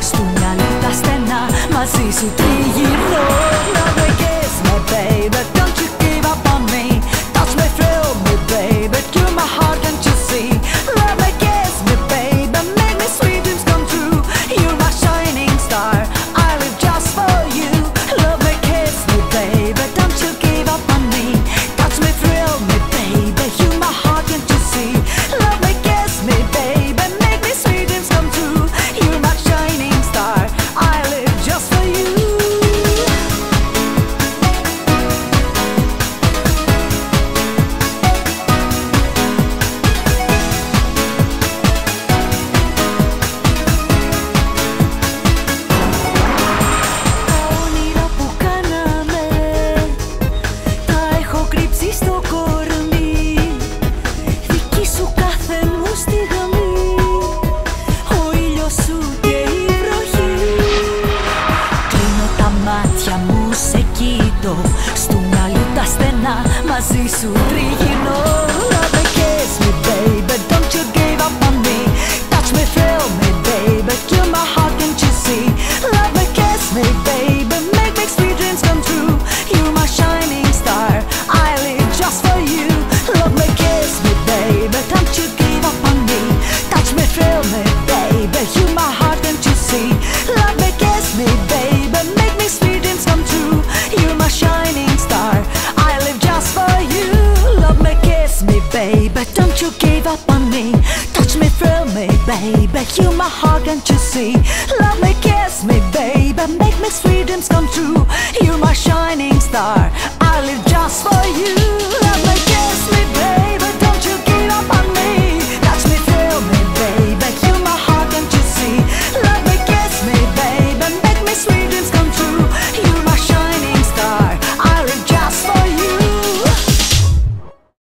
Στου μυαλού τα στενά. Μαζί σου τρία Στου μυαλού τα στενά μαζί σου τριγυρνώ. on me. Touch me, feel me, baby. Heal my heart, can't you see? Love me, kiss me, baby. Make my sweet dreams come true